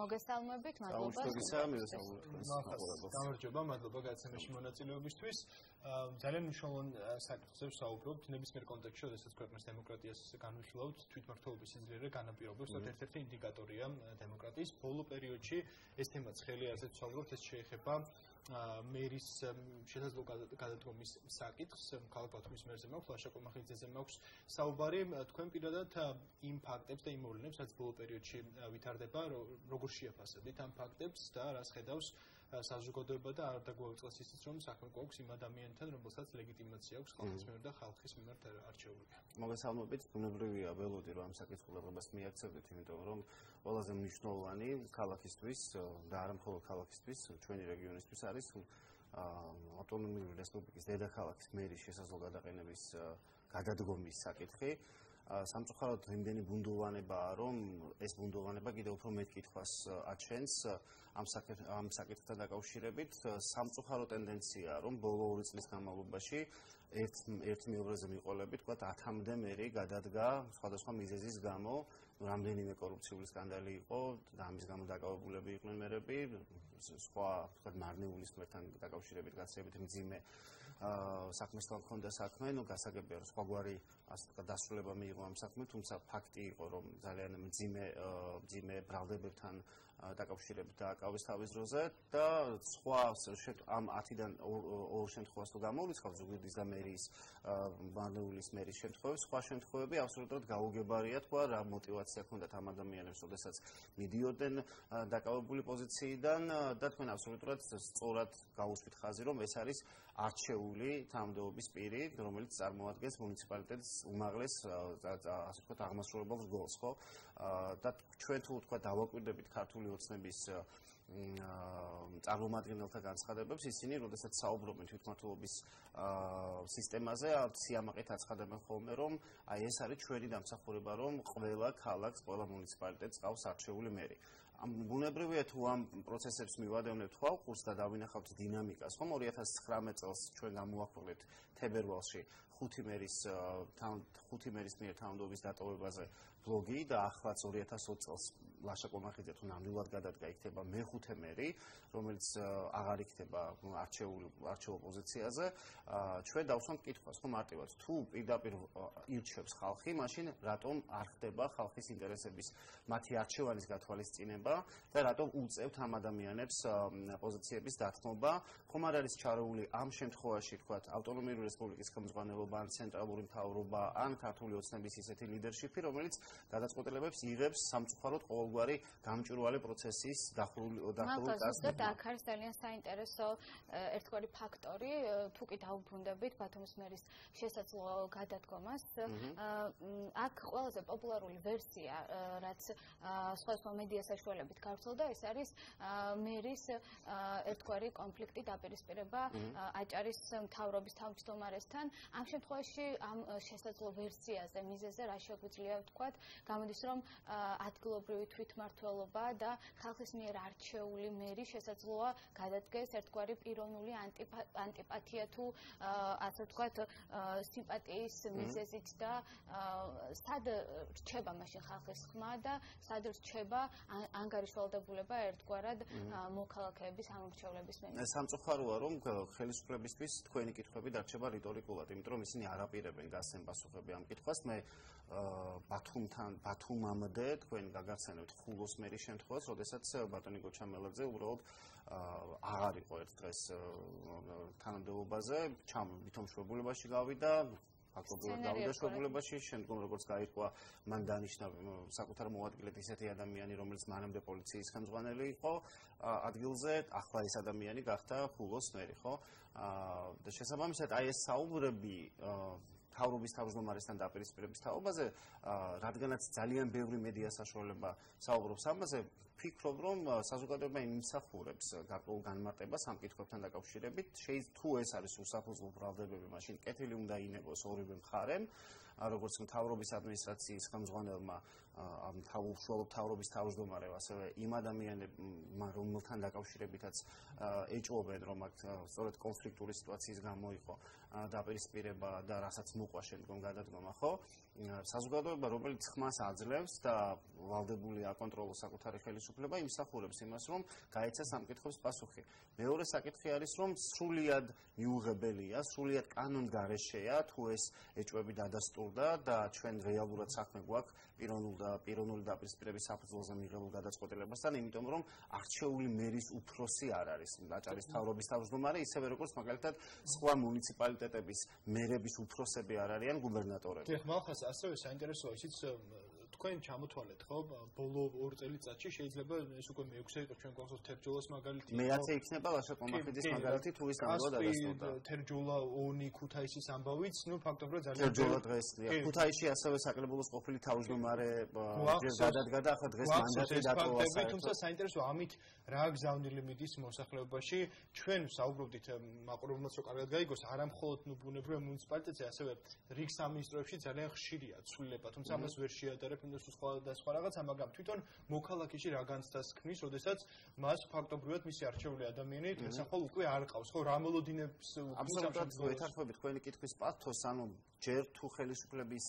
მოგესალმებით, მადლობა. გამარჯობა, მადლობა გაცემაში მონაწილეობისთვის. ძალიან მნიშვნელოვან საკითხზე ვსაუბრობთ ნებისმიერ კონტექსტში, როდესაც ქვეყნის დემოკრატიას განვიხილავთ, თვითმმართველობის სიძლიერე განაპირობებს, რომ ერთ-ერთი ინდიკატორია დემოკრატიის ბოლო პერიოდში ეს თემაც ხელი ასეთ ვსაუბრობთ, ეს შეეხება მერის შესაძლო გადადგომის საკითხს, ქალაქ ბათუმის მერზე მაქვს, ლაშა კომახიძეზე მაქვს საუბარი, თქვენ პირადად იმ ფაქტებს და იმ მოვლენებს, რაც ბოლო პერიოდში ვითარდება, როგორ შეაფასებთ ამ ფაქტებს და რას ხედავს საზოგადოება და არ დაგვაუწყეს ისიც რომ საქმე გვაქვს იმ ადამიანთან რომელსაც ლეგიტიმაცია აქვს ხალხის მიერ და ხალხის მიმართ არჩეული. მოგესალმებით, ბუნებრივია ველოდი რომ ამ საკითხულებას მიაქცევდეთ, იმიტომ რომ ყველაზე მნიშვნელოვანი ქალაქისთვის და არა მხოლოდ ქალაქისთვის, ჩვენი რეგიონისთვის არის ავტონომიური რესპუბლიკის დედაქალაქის მერის შესაძლო გადაყენების გადადგომის საკითხი. სამწუხაროდ იმდენი ბუნდოვანებაა, რომ ეს ბუნდოვანება კიდევ უფრო მეტ კითხვას აჩენს ამ ამ საკითხთან დაკავშირებით. სამწუხარო ტენდენციაა, რომ ბოლო ორი წლის განმავლობაში ერთ ერთ მეორეზე მიყოლები, თქვა 10-მდე მერი გადადგა სხვადასხვა მიზეზის გამო, რამდენიმე კორუფციული სკანდალი იყო და ამის გამო დაკავებულები იყვნენ მერები, სხვა თქვა მარნეულის მერთან დაკავშირებით გაცილებით მძიმე საქმესთან მქონდა საქმე, ნუ გასაგებია რომ სხვაგვარი დასრულება მიიღო ამ საქმე, თუმცა ფაქტი იყო რომ ძალიან მძიმე მძიმე ბრალდებებთან დაკავშირებით დააკავეს თავის დროზე და სხვა ამ 10-დან ორ შემთხვევას თუ გამოვიცხავ ზუგდიდის და მერის მარნეულის მერის შემთხვევებს, სხვა შემთხვევები აბსოლუტურად გაუგებარია თქვა რა мотиваცია ქონდათ ამ ადამიანებს, შესაძაც მიდიოდნენ დაკავებული პოზიციიდან და თქვენ აბსოლუტურად სწორად გაუსვით ხაზი, რომ ეს არის არჩეული თანამდებობის პირი, რომელიც წარმოადგენს მუნიციპალიტეტის უმაღლეს ასე ვთქვათ აღმასრულებელ რგოლს, ხო? და ჩვენ თუ თქვა დავაკვირდებით ქართული ოცნების წარმომადგენელთა განცხადებებს, ისინი როდესაც საუბრობენ თვითმმართველობის სისტემაზე, სიამაყით აცხადებენ ხოლმე, რომ აი ეს არის ჩვენი დამსახურება, რომ ყველა ქალაქს, ყველა მუნიციპალიტეტს ყავს არჩეული მერი. ამ ბუნებრივია თუ ამ პროცესებს მივადევნებთ ხალხურს და დავინახავთ დინამიკას, ხომ 2019 წელს ჩვენ გამოვაქვეყნეთ თებერვალში ხუთი მერის ხუთი მერის მიერ თანამდებობის დატოვებაზე ბლოგი და ახლაც 2020 წელს ლაშა კომახიძე თუ ნამდვილად გადადგა იქნება მეხუთე მერი, რომელიც აღარ იქნება არჩეული არჩეულ პოზიციაზე. ჩვენ დავსვამ კითხვას, ხო მარტივად, თუ პირდაპირ ირჩევს ხალხი, მაშინ რატომ არ ხდება ხალხის ინტერესების მათი არჩევანის გათვალისწინება და რატომ უწევთ ამ ადამიანებს პოზიციების დათმობა? ხომ არ არის ჩარეული ამ შემთხვევაში, თქვათ, ავტონომიური რესპუბლიკის ხელმძღვანელობა ან ცენტრალური მთავრობა ან ქართული ოცნების ისეთი ლიდერშიპი, რომელიც გადაწყვეტილებებს იღებს სამწუხაროდ ყოველგვარი გამჭვირვალე პროცესის დახურული დახურული დასწრება. და აქ არის ძალიან საინტერესო ერთგვარი ფაქტორი, თუ კი დაუბრუნდებით ბათუმის მერის შესაძლო გადადგომას. აქ ყველაზე პოპულარული ვერსია, რაც სხვა სხვა მედია საშუალებით გავრცელდა, ეს არის მერის ერთგვარი კონფლიქტი დაპირისპირება აჭარის მთავრობის თავმჯდომარესთან. ამ შემთხვევაში ამ შესაძლო ვერსიაზე მიზეზე რა შეგვიძლია ვთქვათ, გამოდის რომ ადგილობრივი თვითმართველობა და ხალხის მიერ არჩეული მერი შესაძლოა გადადგეს ერთგვარი პიროვნული ანტიპათია თუ ასე ვთქვათ სიმპათიის მიზეზით და სად რჩება მაშინ ხალხის ხმა და სად რჩება ანგარიშვალდებულება ერთგვარად მოქალაქეების ამორჩევლების მე სამწუხაროა რომ ხელისუფლებისთვის თქვენი კითხვები დარჩება რიტორიკულად იმიტომ რომ ისინი არაპირებენ გასცენ პასუხები ამ კითხვას. მე ბათუმთან ბათუმამდე თქვენ გაგაცანებთ ხულოს მერის შემთხვევას, როდესაც ბატონი გოჩამელაძე უბრალოდ აღარ იყო ერთ დღეს თანამდებობაზე, ჩამ ვითომშობულებაში გავიდა აქტიურად დავიდა შეგულებაში, შემდგომ როგორც გაიყვა, მან დანიშნა საკუთარ მოადგილედ ისეთი ადამიანი, რომელიც მანამდე პოლიციის ხელმძღვანელი იყო ადგილზე, ახლა ეს ადამიანი გახდა ხულოს მერი, ხო? აა და შესაბამისად აი ეს საუბრები თავრობის თავმჯდომარესთან დაპირისპირების თაობაზე, რადგანაც ძალიან ბევრი მედია საშუალება საუბრობს ამაზე, ფიქრობ, რომ საზოგადოება იმსახურებს გარკვეულ განმარტებას ამ კითხვებთან დაკავშირებით. შეიძლება თუ ეს არის უსაფრთხო ბრალდებები, მაშინ კეთილი უნდა ინებოს ორივე მხარემ, როგორც მთავრობის ადმინისტრაციის ხელმძღვანელმა ამ თავუშუალო თავრობის თავმჯდომარემ, ასევე იმ ადამიანებმა, რომელთან დაკავშირებითაც ეჭვობენ, რომ აქ სწორედ კონფლიქტური სიტუაციის გამო იყო დაპირისპირება და რასაც მოყვა შემდგომ გადადგომა, ხო? საზოგადოება, რომელიც ხმას აძლევს და ვალდებული აკონტროლოს საკუთარი ხელისუფლება, იმსახურებს იმას, რომ გაეცა სამკითხოს პასუხი. მეორე საკითხი არის, რომ სრულიად მიუღებელია, სრულიად კანონგარეშეა თუ ეს ეჭვები დადასტურდა და ჩვენ რეალურად საქმე გვაქვს პიროვნულ და პიროვნული დაპირისპირების საფუძველზე მიღებულ გადაწყვეტილებასთან, იმიტომ რომ არჩეული მერის უფროსი არ არის დაჭარის თავრობის თავმჯდომარე, ისევე როგორც მაგალითად სხვა მუნიციპალიტეტების მერების უფროსები არ არიან გუბერნატორები. დიახ, მახას ასევე საინტერესოა ისიც თქვენ ჩამოთვალეთ ხო? ბოლო ორ წელიწადში შეიძლება ეს უკვე მეექვსე იყოს ჩვენ კონსულტ თერჯოლას მაგალითი მეათე იქნება ლაშა კომახიძის მაგალითი თუ ის ამბავი დადასტურდა თერჯოლა ონი ქუთაისის ამბავიც ნუ ფაქტობრივად ძალიან თერჯოლა დღესია ქუთაისში ასევე საკრებულოს ყოფილი თავმჯდომარე გადადგა და ახლა დღეს მანდატი დატოვა თუმცა საინტერესოა ამით რა გზავნილი მიდის მოსახლეობაში. ჩვენ საუბრობდით მაყურებელს რო კარგად გაიგოს არა მხოლოდ ნუ ბუნებრივი მუნიციპალიტეტზე ასევე რიგ სამინისტროებში ძალიან ხშირია ცვლილება თუმცა ამას ვერ შეადარებ უნდა სხვა და სხვა რაღაცა, მაგრამ თვითონ მოქალაქეში რა განცდას ქმნის, ოდესაც მას ფაქტობრივად მისი არჩეული ადამიანი დღესახვალ უკვე არ ყავს, ხო, რა მოლოდინებს აბსოლუტურად ვეთანხმები თქვენი კითხვის პათოს, ანუ ჯერ თუ ხელისუფლების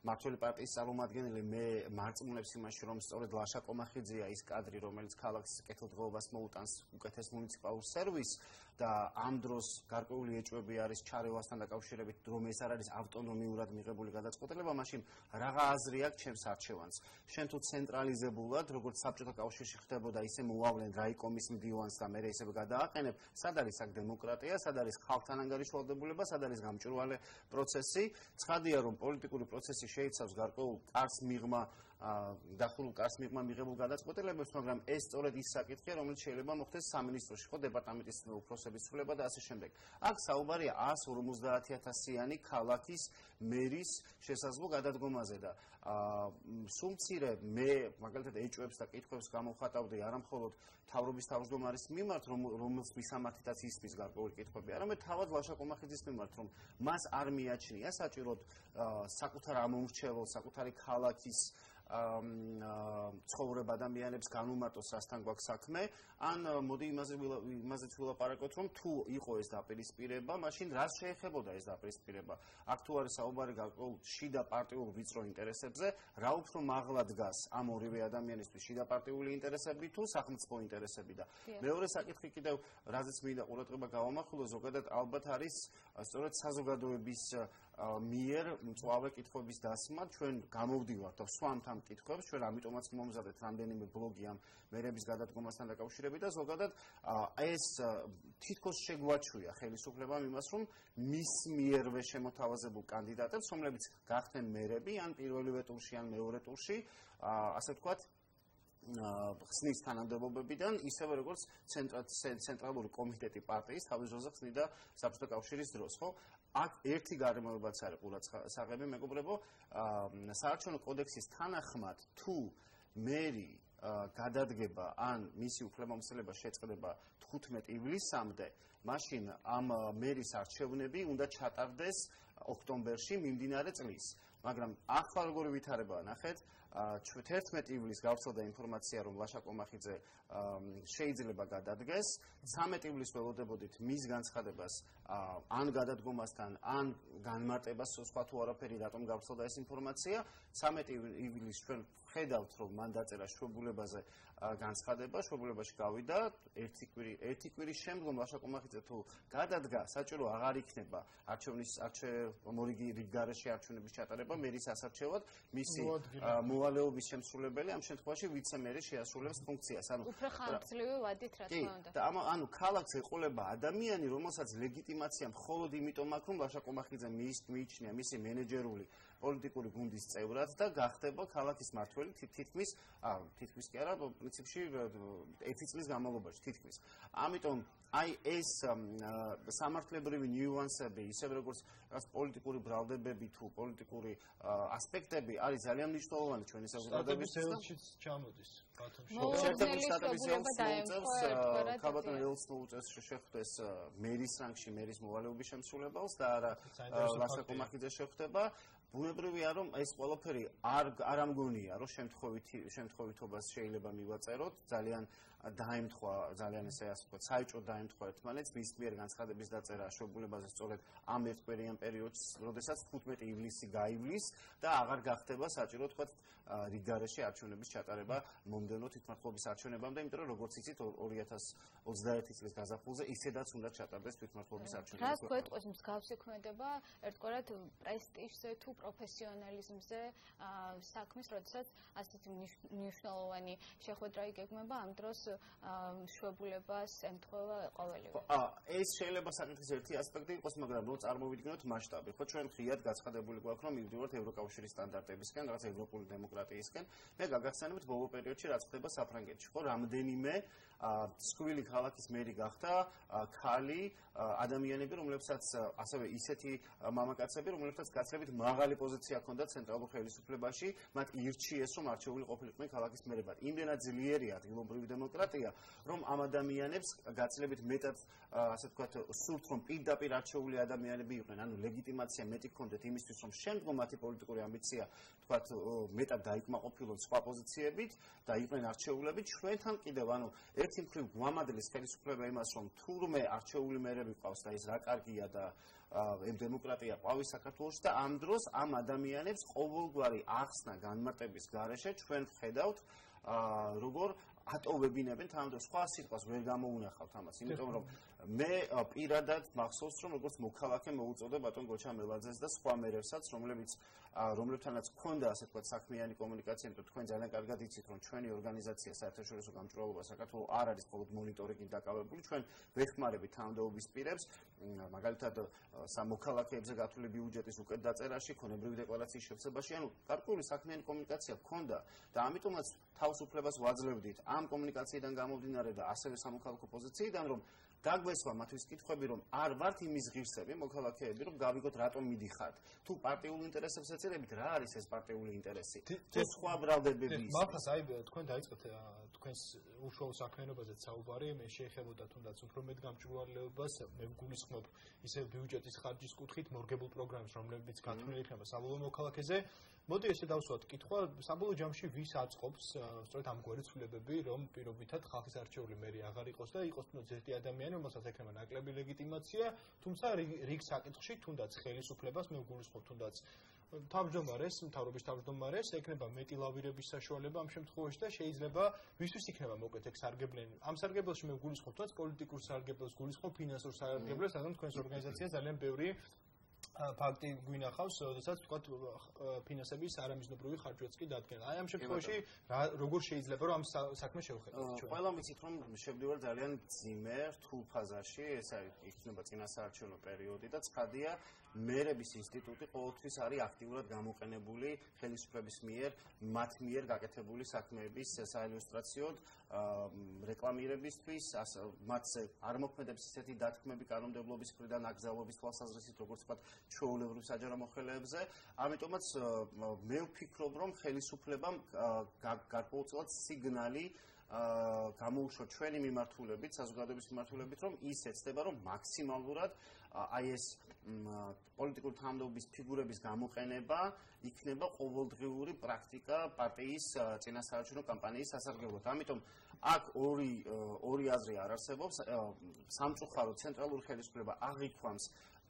მართული პარტიის წარმომადგენელი მე მარწმუნებს იმაში, რომ სწორედ ლაშა კომახიძეა ის კადრი, რომელიც ქალაქის კეთილდღეობას მოუტანს უკეთეს მუნიციპალურ სერვისს და ამ დროს გარკვეული ეჭვები არის ჩარევასთან დაკავშირებით, რომ ეს არ არის ავტონომიურად მიღებული გადაწყვეტილება, მაშინ რაღა აზრი აქვს ჩემს არჩევანს. შენ თუ ცენტრალიზებულად, როგორც საბჭოთა კავშირში ხდებოდა, ისე მოავლენ რაიკომის მდივანს და მე ისე გადააყენებ, სად არის აქ დემოკრატია, სად არის ხალხთან ანგარიშვალდებულება, სად არის გამჭვირვალე პროცესი? ცხადია, რომ პოლიტიკური პროცესი შეიცავს გარკვეულ კარს მიღმა დახურულ კარს მიღმა მიღებულ გადაწყვეტილებებს, მაგრამ ეს სწორედ ის საკითხია, რომელიც შეიძლება მოხდეს სამინისტროში, ხო, დეპარტამენტის უფროსების ცვლილება და ასე შემდეგ. აქ საუბარია 150.000-იანი ქალაქის მერის შესაძლო გადადგომაზე და აა სულცირე მე მაგალითად ეჭვებს და კითხვებს გამოხატავდი არამხოლოდ თავრობის თავმჯდომარის მიმართ, რომ რომელს მისამართითაც ისმის გარკვეული კითხვები, არამედ თავად ლაშა კომახიძის მიმართ, რომ მას არ მიაჩნია საჭიროდ საკუთარ ამომრჩევლ, საკუთარი ქალაქის ცხოვრება ადამიანებს განუმარტოს რასთან გვაქვს საქმე. ან მოდი იმაზე იმაზეც ვილაპარაკოთ რომ თუ იყო ეს დაპირისპირება მაშინ რას შეეხებოდა ეს დაპირისპირება? აქ თუ არის საუბარი გარკვეულ შიდა პარტიულ ვიწრო ინტერესებზე რა უფრო მაღლა დგას ამ ორივე ადამიანისთვის შიდა პარტიული ინტერესები თუ სახელმწიფო ინტერესები და მეორე საკითხი კიდევ რაზეც მინდა ყურადღება გავამახვილო ზოგადად ალბათ არის სწორედ საზოგადოების მიერ მწვავე კითხვების დასმა ჩვენ გამოვდივართ და სვამთ ამ კითხვებს ჩვენ ამიტომაც მომზადეთ რამდენიმე ბლოგი ამ მერების გადადგომასთან დაკავშირებით და ზოგადად ეს თითქოს შეგვაჩვია ხელისუფლებამ იმას რომ მის მიერვე შემოთავაზებულ კანდიდატებს რომლებიც გახდნენ მერები ან პირველივე ტურში ან მეორე ტურში ასე ვთქვათ ხსნის თანამდებობებიდან ისევე როგორც ცენტრალური კომიტეტი პარტიის თავის დროზე ხსნიდა საბჭოთა კავშირის დროს, ხო? აქ ერთი გარემოებაც არის ყურადსაღები მეგობრებო. საარჩევნო კოდექსის თანახმად თუ მერი გადადგება ან მისი უფლებამოსილება შეწყდება 15 ივლისამდე მაშინ ამ მერის არჩევნები უნდა ჩატარდეს ოქტომბერში მიმდინარე წლის. მაგრამ ახლა როგორი ვითარებაა ნახეთ 11 ივლისს გავრცელდა ინფორმაცია რომ ლაშა კომახიძე შეიძლება გადადგეს. 13 ივლისს ველოდებოდით მის განცხადებას ან გადადგომასთან ან განმარტებას სხვა თუ არაფერი რატომ გავრცელდა ეს ინფორმაცია. 13 ივლისს ჩვენ ხედავთ რომ მან დაწერა შვებულებაზე განცხადება შვებულებაში გავიდა. ერთი კვირი ერთი კვირის შემდგომ ლაშა კომახიძე თუ გადადგა საჭირო აღარ იქნება. არჩევნის არჩევ მორიგი რიგგარეშე არჩევნების ჩატარება მერის ასარჩევად მისი მოვალეობის შემსრულებელი ამ შემთხვევაში ვიცე-მერი შეასრულებს ფუნქციას ანუ უფრო ხანგრძლივი ვადით რა თქმა უნდა. და ანუ ქალაქს ეყოლება ადამიანი რომელსაც ლეგიტიმაცია მხოლოდ იმიტომ აქვს რომ ლაშა კომახიძე მიიჩნია მისი მენეჯერული პოლიტიკური გუნდის წევრად და გახდება ქალაქის მართველი თითქმის ა თითქმის კი არა პრინციპში 1 წლის განმავლობაში თითქმის. ამიტომ აი ეს სამართლებრივი ნიუანსები ისე როგორც რაც პოლიტიკური ბრალდებები თუ პოლიტიკური ასპექტები არის ძალიან მნიშვნელოვანი ჩვენი საზოგადოებისთვის ჩამოდის. ბათუმში შეერთებული შტატების ელს ქაბატონ ელს მოუწეს შეხვდეს მერის რანგში მერის მოვალეობის შემსრულებელს და არა ლასაკო მახიძე შეხვდება ბუნებრივია რომ ეს ყველაფერი არ არ ამგონია რომ შემთხვევითი შემთხვევითობას შეიძლება მივაწეროთ. ძალიან დაემთხვა ძალიან ესე ასე ვთქვათ საერთოდ დაემთხვა ერთმანეთს. მის მიერ განცხადების დაწერა შეგულებაზე სწორედ ამ ერთპერიან პერიოდს როდესაც 15 ივლისი გაივლის და აღარ გახდება საჭირო ვთქვათ რიგარეში არჩევნების ჩატარება მომდენო თვითმმართველობის არჩევნებამდე იმიტომ რომ როგორც იცით 2021 წლის გაზაფხულზე ისედაც უნდა ჩატარდეს თვითმმართველობის არჩევნები რას გვეტყვის მსგავსი ქმედება? ერთგვარად პრესტიჟზე თუ პროფესიონალიზმზე საქმის როდესაც ასეთი მნიშვნელოვანი შეხვედრა იგეგმება ამ დროს შვებულებას ემთხვევა ყოველივე. აა ეს შეიძლება საკითხის ერთი ასპექტი იყოს, მაგრამ რო წარმოვიდგინოთ მასშტაბი, ხო ჩვენ ხიად გაცხადებული გვაქვს, რომ მივდივართ ევროკავშირის სტანდარტებისკენ, რაღაც ევროპული დემოკრატიისკენ. მე გაგახსენებთ ბოლო პერიოდში რაც ხდება საფრანგეთში, ხო, რამდენიმე სკვილი ქალაქის მერი გახდა ქალი ადამიანები, რომლებსაც ასევე ისეთი მამაკაცები, რომლებსაც გაცლებით მაღალი პოზიცია ჰქონდათ ცენტრალურ ხელისუფლებაში, მათ ირჩიეს, რომ არჩეული ყოფილიყვნენ ქალაქის მერებად. იმდენად ძლიერია ადგილობრივი დემოკრატია რომ ამ ადამიანებს გაცლებით მეტად ასე ვთქვათ, სურთ რომ პირდაპირ არჩეული ადამიანები იყვნენ, ანუ ლეგიტიმაცია მეტი ჰქონდეთ იმისთვის, რომ შემდგომ მათი პოლიტიკური ამბიცია ვთქვათ, მეტად დაიკმაყოფილონ სხვა პოზიციებით და იყვნენ არჩეულები, ჩვენთან კიდევ ანუ ერთი მხრივ გვამადლის ხელისუფლება იმას, რომ თურმე არჩეული მერები ყავს და ის რა კარგია და ამ დემოკრატია ყავის საქართველოს და ამ დროს ამ ადამიანებს ყოველგვარი ახსნა განმარტების გარეშე ჩვენ ვხედავთ აა როგორ ატოვებინებენ თანამედროვე სხვა სიტყვას ვერ გამოუნახავთ ამას იმიტომ რომ მე პირადად მახსოვს რომ როგორც მოქალაქე მოუწოდე ბატონ გოჩა მელაძეს და სხვა მერევსაც რომლებიც რომლებთანაც გქონდა ასე ვთქვათ საქმიანი კომუნიკაცია იმიტომ თქვენ ძალიან კარგად იცით რომ ჩვენი ორგანიზაცია საერთაშორისო გამჭრელობა საქართველოს არ არის მხოლოდ მონიტორინგით დაკავებული ჩვენ ვეხმარებით თანამდებობის პირებს მაგალითად სამოქალაქეებზე გათვლილი ბიუჯეტის უკეთ დაწერაში ქონებრივი დეკლარაციის შევსებაში ანუ გარკვეული საქმიანი კომუნიკაცია გქონდა და ამიტომაც თავისუფლებას ვაძლევდით ამ კომუნიკაციიდან გამომდინარე და ასევე სამოქალაქო პოზიციიდან რომ გაგვესვა მათთვის კითხვები რომ არ ვართ იმის ღირსები მოქალაქეები რომ გავიგოთ რატომ მიდიხართ. თუ პარტიულ ინტერესებს ეცერებით რა არის ეს პარტიული ინტერესი? თუ სხვა ბრალდებები ის მაგას აი თქვენ დაიწყეთ თქვენს უშუალო საქმიანობაზე საუბარი მე შეეხებოდა თუნდაც უფრო მეტ გამჭვირვალეობას მე გულისხმობ ისე ბიუჯეტის ხარჯის კუთხით მორგებულ პროგრამებს რომლებიც გათვლილი იქნება საბოლოო მოქალაქეზე მოდი ესე დავსვათ კითხვა საბოლოო ჯამში ვის აწყობს სწორედ ამგვარი ცვლილებები რომ პირობითად ხალხის არჩეული მერი აღარ იყოს და იყოს თუნდაც ერთი ადამიანი რომელსაც ექნება ნაკლები ლეგიტიმაცია თუმცა რიგ საკითხში თუნდაც ხელისუფლებას მე გულისხმობ თუნდაც თავმჯდომარეს მთავრობის თავმჯდომარეს ექნება მეტი ლავირების საშუალება ამ შემთხვევაში და შეიძლება ვისთვის იქნება მოკეთ ეგ სარგებლენი. ამ სარგებელში მე გულისხმობ თუნდაც პოლიტიკურ სარგებელს გულისხმობ ფინანსურ სარგებელს რადგან თქვენს ორგანიზაცია ძალიან ბევრი ფაქტი გვინახავს, როდესაც თქვა ფინანსების არამიზნობრივი ხარჯვაც კი დადგენა. აი ამ შემთხვევაში როგორ შეიძლება რომ ამ საქმეს შევხედოთ ჩვენ? ყველა ვიცით რომ შევდივარ ძალიან ძიმე რთულ ფაზაში, ეს არის იქნება წინასაარჩევნო პერიოდი და ცხადია მერების ინსტიტუტი ყოველთვის არის აქტიურად გამოყენებული ხელისუფლების მიერ, მათ მიერ გაკეთებული საქმეების საილუსტრაციოდ რეკლამირებისთვის, მათზე არ მოქმედებს ისეთი დათქმები კანონმდებლობის მხრიდან აკრძალვების თვალსაზრისით, როგორც ვთქვათ, ჩვეულებრივ საჯარო მოხელეებზე. ამიტომაც მე ვფიქრობ, რომ ხელისუფლებამ გარკვეულწილად სიგნალი აა გამოუშვა ჩვენი მიმართულებით, საზოგადოების მიმართულებით, რომ ის ეცდება, რომ მაქსიმალურად აი ეს პოლიტიკური თანამდებობის ფიგურების გამოყენება იქნება ყოველდღიური პრაქტიკა პარტიის წინასაარჩევნო კამპანიის სასარგებლოდ. ამიტომ აქ ორი ორი აზრი არ არსებობს. სამწუხაროდ ცენტრალური ხელისუფლება აღიქვამს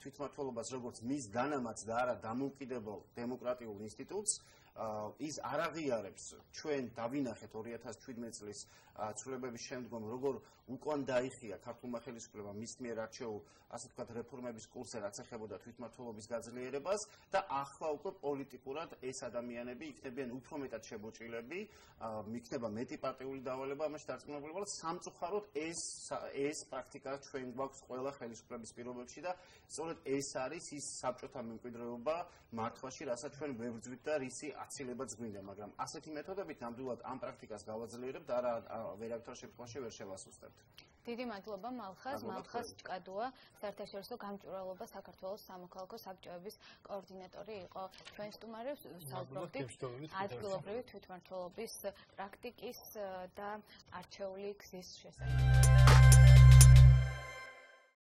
თვითმართველობას როგორც მის დანამატს და არა დამოუკიდებელ დემოკრატიულ ინსტიტუტს ის არ აღიარებს ჩვენ დავინახეთ 2017 წლის ცვლილებების შემდგომ როგორ უკან დაიხია ქართულმა ხელისუფლებამ მის მიერ არჩეულ ასე ვთქვათ რეფორმების კურსზე რაც ეხებოდა თვითმართველობის გაძლიერებას და ახლა უკვე პოლიტიკურად ეს ადამიანები იქნებიან უფრო მეტად შემოჭილები მიქნება მეტი პარტიული დავალება ამაში დარწმუნებული ვარ სამწუხაროდ ეს ეს პრაქტიკა ჩვენ გვაქვს ყველა ხელისუფლების პირობებში და სწორედ ეს არის ის საბჭოთა მემკვიდრეობა მართვაში რასაც ჩვენ ვებრძვით და რისი აცილებაც გვინდა, მაგრამ ასეთი მეთოდებით ნამდვილად ამ პრაქტიკას გავაძლიერებთ და რა ვერაფერ შემთხვევაში ვერ შევასუსტებთ. დიდი მადლობა მალხას, მალხას ჭკადოა, საერთაშორისო გამჭვირვალობა საქართველოს სამოქალაქო საბჭოების კოორდინატორი იყო. ჩვენ სტუმარებს საუბრობდით ადგილობრივი თვითმმართველობის პრაქტიკის და არჩეული გზის შესახებ.